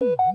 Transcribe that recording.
you